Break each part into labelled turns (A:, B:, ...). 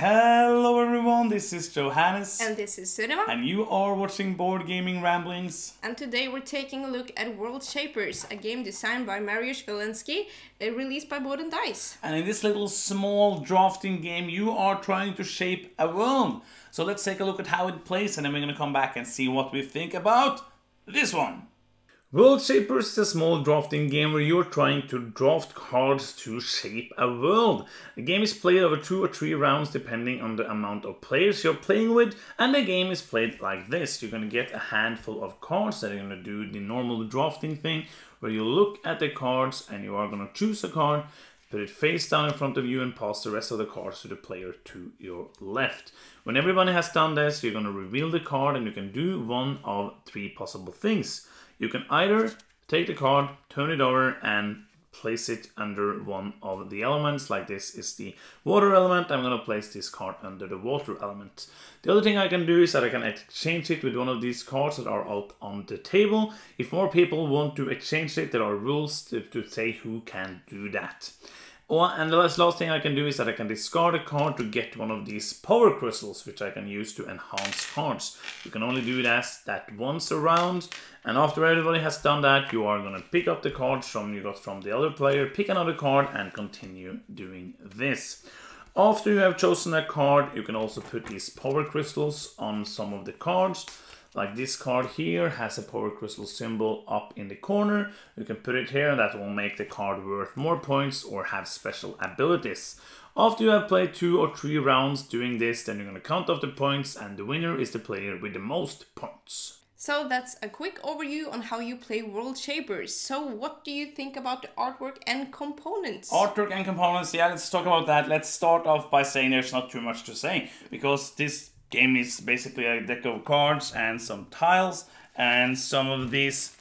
A: Hello everyone, this is Johannes.
B: And this is Sunniva.
A: And you are watching Board Gaming Ramblings.
B: And today we're taking a look at World Shapers, a game designed by Mariusz Walensky, uh, released by Board and Dice.
A: And in this little small drafting game, you are trying to shape a world. So let's take a look at how it plays and then we're going to come back and see what we think about this one. World Shapers is a small drafting game where you're trying to draft cards to shape a world. The game is played over two or three rounds depending on the amount of players you're playing with, and the game is played like this. You're going to get a handful of cards that are going to do the normal drafting thing, where you look at the cards and you are going to choose a card, put it face down in front of you and pass the rest of the cards to the player to your left. When everybody has done this, you're going to reveal the card and you can do one of three possible things. You can either take the card, turn it over and place it under one of the elements, like this is the water element. I'm going to place this card under the water element. The other thing I can do is that I can exchange it with one of these cards that are out on the table. If more people want to exchange it, there are rules to, to say who can do that. And the last, last thing I can do is that I can discard a card to get one of these power crystals, which I can use to enhance cards. You can only do that, that once around, and after everybody has done that, you are going to pick up the cards from you got from the other player, pick another card, and continue doing this. After you have chosen a card, you can also put these power crystals on some of the cards. Like this card here has a power crystal symbol up in the corner. You can put it here and that will make the card worth more points or have special abilities. After you have played two or three rounds doing this, then you're going to count off the points and the winner is the player with the most points.
B: So that's a quick overview on how you play World Shapers. So what do you think about the artwork and components?
A: Artwork and components, yeah, let's talk about that. Let's start off by saying there's not too much to say because this game is basically a deck of cards and some tiles and some of these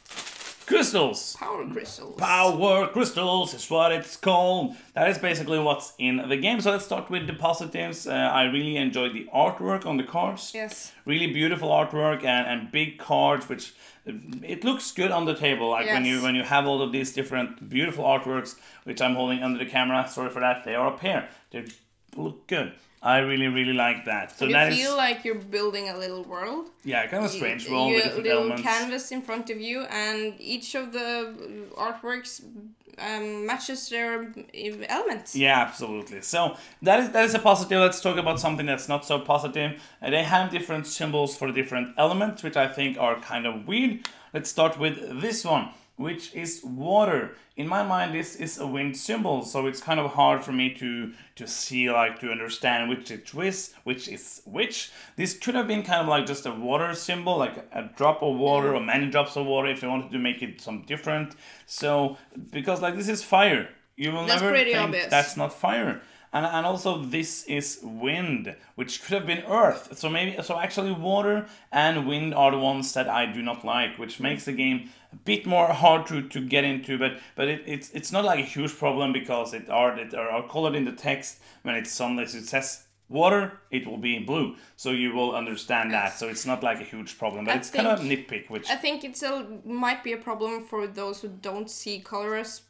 A: crystals.
B: Power crystals.
A: Power crystals is what it's called. That is basically what's in the game. So let's start with the positives. Uh, I really enjoyed the artwork on the cards.
B: Yes.
A: Really beautiful artwork and, and big cards, which it looks good on the table. Like yes. when you when you have all of these different beautiful artworks, which I'm holding under the camera. Sorry for that. They are up here. They look good. I really, really like that.
B: So you that feel is, like you're building a little world.
A: Yeah, kind of strange world
B: you,
A: with different
B: little
A: elements.
B: canvas in front of you, and each of the artworks um, matches their elements.
A: Yeah, absolutely. So that is that is a positive. Let's talk about something that's not so positive. Uh, they have different symbols for different elements, which I think are kind of weird. Let's start with this one which is water. In my mind, this is a wind symbol, so it's kind of hard for me to to see, like, to understand which it is, which is which. This could have been kind of like just a water symbol, like a drop of water or many drops of water, if you wanted to make it some different. So, because like this is fire, you will that's never think obvious. that's not fire and, and also this is wind which could have been earth so maybe so actually water and wind are the ones that i do not like which makes the game bit more hard to, to get into but but it, it's it's not like a huge problem because it are it are colored in the text when it's sunless it says water it will be blue so you will understand that so it's not like a huge problem but I it's kind of nitpick which
B: i think it's a might be a problem for those who don't see colors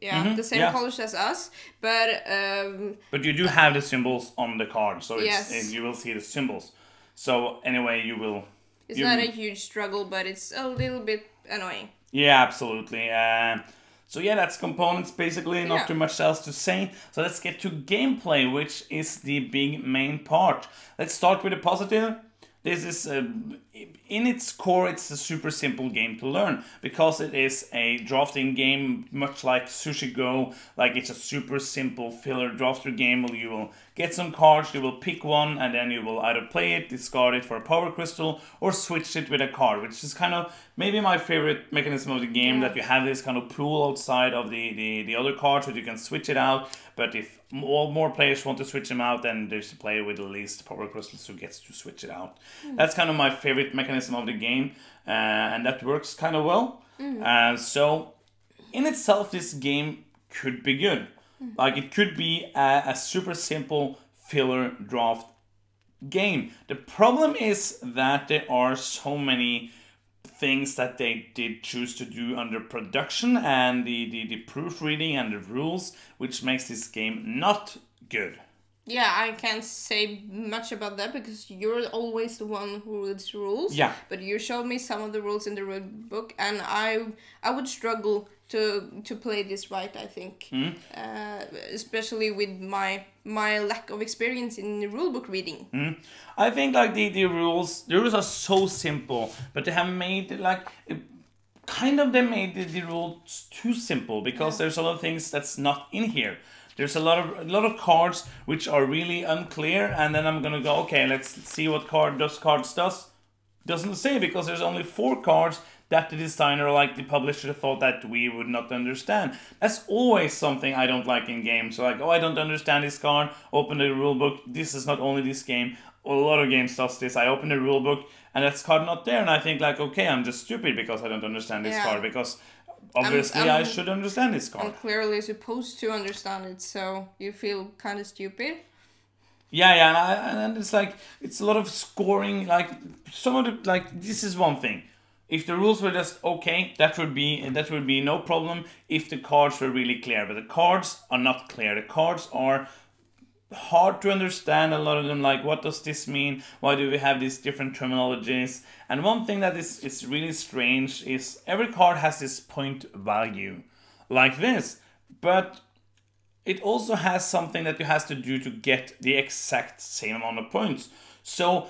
B: yeah, mm-hmm. the same yeah. colors as us, but um,
A: but you do have the symbols on the card, so yes. you will see the symbols. So anyway, you will.
B: It's you, not a huge struggle, but it's a little bit annoying.
A: Yeah, absolutely. Uh, so yeah, that's components basically. Not yeah. too much else to say. So let's get to gameplay, which is the big main part. Let's start with the positive. This is, uh, in its core, it's a super simple game to learn because it is a drafting game, much like Sushi Go. Like it's a super simple filler drafter game where you will get some cards, you will pick one, and then you will either play it, discard it for a power crystal, or switch it with a card, which is kind of maybe my favorite mechanism of the game that you have this kind of pool outside of the, the, the other cards that you can switch it out. But if all more players want to switch them out, and there's a player with the least power crystals who gets to switch it out. Mm. That's kind of my favorite mechanism of the game, uh, and that works kind of well. Mm. Uh, so, in itself, this game could be good. Mm. Like it could be a, a super simple filler draft game. The problem is that there are so many things that they did choose to do under production and the, the, the proofreading and the rules, which makes this game not good.
B: Yeah, I can't say much about that because you're always the one who reads rules.
A: Yeah.
B: But you showed me some of the rules in the rule book, and I I would struggle to to play this right. I think,
A: Hmm?
B: uh, especially with my my lack of experience in the rule book reading.
A: Hmm? I think like the, the rules the rules are so simple, but they have made it like kind of they made the, the rules too simple because there's a lot of things that's not in here. There's a lot of a lot of cards which are really unclear, and then I'm gonna go okay, let's see what card does cards does. Doesn't say because there's only four cards that the designer, like the publisher, thought that we would not understand. That's always something I don't like in games. So like, oh, I don't understand this card. Open the rule book. This is not only this game. A lot of games does this. I open the rule book and that's card not there, and I think like, okay, I'm just stupid because I don't understand this
B: Yeah.
A: card because obviously
B: I'm-
A: I should understand this card.
B: I'm clearly supposed to understand it, so you feel kind of stupid.
A: Yeah, yeah, and, I, and it's like it's a lot of scoring. Like some of the like this is one thing. If the rules were just okay, that would be that would be no problem. If the cards were really clear, but the cards are not clear. The cards are hard to understand. A lot of them, like what does this mean? Why do we have these different terminologies? And one thing that is is really strange is every card has this point value, like this, but it also has something that you has to do to get the exact same amount of points. So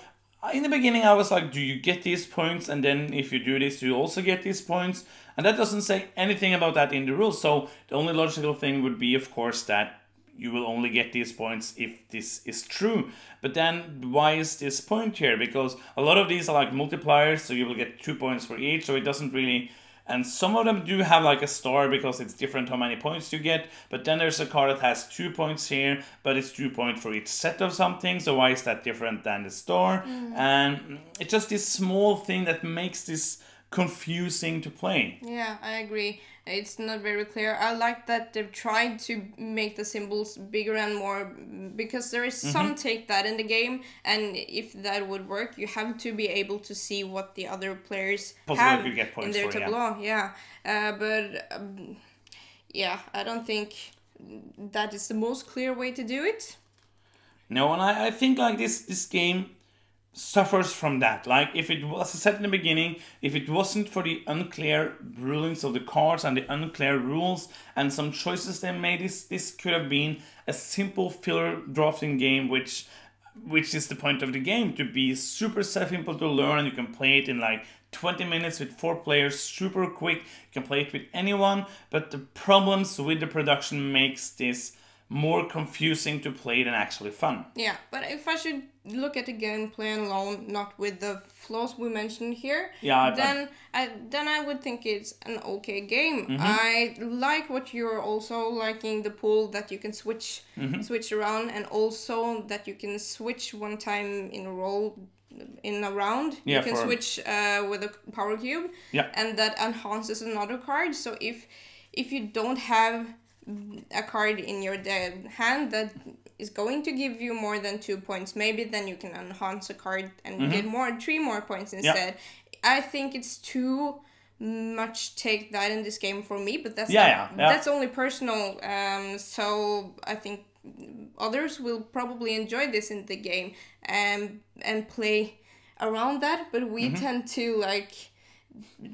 A: in the beginning, I was like, do you get these points? And then if you do this, you also get these points. And that doesn't say anything about that in the rules. So the only logical thing would be, of course, that you will only get these points if this is true. But then why is this point here? Because a lot of these are like multipliers, so you will get two points for each. So it doesn't really and some of them do have like a star because it's different how many points you get. But then there's a card that has two points here, but it's two points for each set of something. So why is that different than the star? Mm. And it's just this small thing that makes this confusing to play.
B: Yeah, I agree. It's not very clear. I like that they've tried to make the symbols bigger and more because there is
A: Mm-hmm.
B: some take that in the game, and if that would work, you have to be able to see what the other players
A: Possibly
B: have in their
A: for, yeah.
B: tableau. Yeah, uh, but um, yeah, I don't think that is the most clear way to do it.
A: No, and I, I think like this this game suffers from that. Like if it was said in the beginning, if it wasn't for the unclear rulings of the cards and the unclear rules and some choices they made, this this could have been a simple filler drafting game which which is the point of the game to be super simple to learn you can play it in like 20 minutes with four players super quick you can play it with anyone but the problems with the production makes this more confusing to play than actually fun
B: Yeah, but if I should look at the gameplay alone, not with the flaws we mentioned here,
A: Yeah, I-
B: then I, then I would think it's an okay game.
A: Mm-hmm.
B: I like what you're also liking the pool that you can switch
A: Mm-hmm.
B: switch around, and also that you can switch one time in a row in a round.
A: Yeah,
B: you can
A: for-
B: switch uh, with a power cube,
A: Yeah.
B: and that enhances another card. So if if you don't have a card in your hand that is going to give you more than two points, maybe then you can enhance a card and mm-hmm. get more three more points instead. I think it's too much take that in this game for me, but that's
A: Yeah,
B: not-
A: yeah, yeah.
B: that's only personal. Um, so I think others will probably enjoy this in the game and and play around that, but we mm-hmm. tend to like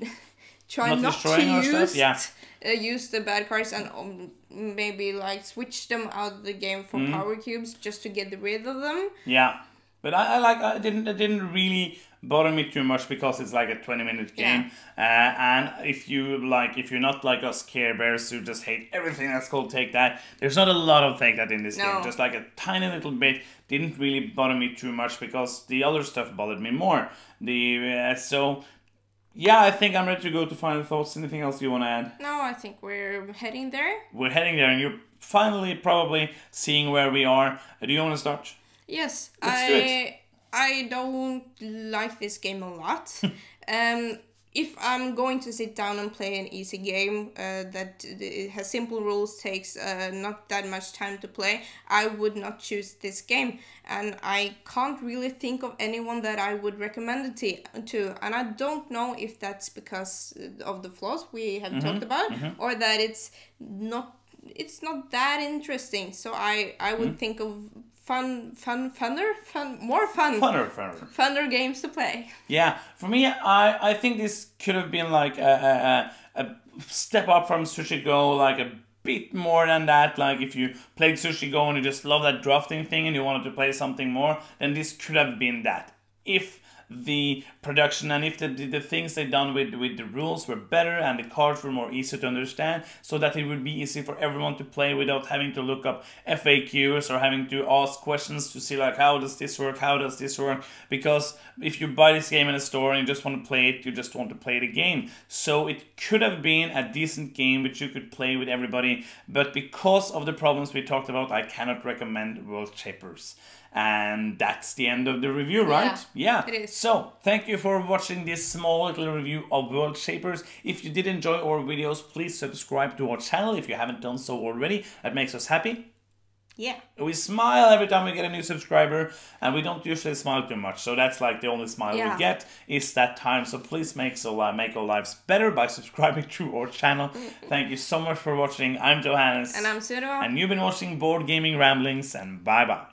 B: try.
A: Not
B: not, to
A: destroying our stuff,
B: use
A: yeah.
B: uh, use the bad cards and um, maybe like switch them out of the game for
A: Mm-hmm.
B: power cubes just to get rid of them.
A: Yeah, but I, I like I didn't it didn't really bother me too much because it's like a twenty minute game, uh, and if you like if you're not like us Care Bears who just hate everything that's called Take That, there's not a lot of Take That in this game. Just like a tiny little bit didn't really bother me too much because the other stuff bothered me more. The uh, so. Yeah, I think I'm ready to go to final thoughts. Anything else you want to add?
B: No, I think we're heading there.
A: We're heading there, and you're finally probably seeing where we are. Do you want to start?
B: Yes,
A: Let's do
B: I I don't like this game a lot. um, if I'm going to sit down and play an easy game uh, that it has simple rules, takes uh, not that much time to play, I would not choose this game. And I can't really think of anyone that I would recommend it to. to. And I don't know if that's because of the flaws we have talked about, or that it's not it's not that interesting. So I I would think of fun, fun, funner, fun, more fun,
A: Funner, funner.
B: funner games to play.
A: Yeah, for me, I, I think this could have been like a, a, a step up from Sushi Go, like a bit more than that. Like if you played Sushi Go and you just love that drafting thing and you wanted to play something more, then this could have been that. If the production. And if the, the, things they done with with the rules were better and the cards were more easy to understand so that it would be easy for everyone to play without having to look up FAQs or having to ask questions to see like how does this work? How does this work? Because if you buy this game in a store and you just want to play it you just want to play the game. So it could have been a decent game which you could play with everybody. But because of the problems we talked about I cannot recommend World Shapers and that's the end of the review, right?
B: Yeah,
A: yeah.
B: it is.
A: So, thank you for watching this small little review of World Shapers. If you did enjoy our videos, please subscribe to our channel if you haven't done so already. That makes us happy.
B: Yeah.
A: We smile every time we get a new subscriber, and we don't usually smile too much. So that's like the only smile
B: Yeah.
A: we get is that time. So please make so uh, make our lives better by subscribing to our channel. Thank you so much for watching. I'm Johannes,
B: And I'm Sura.
A: and you've been watching Board Gaming Ramblings, and bye bye.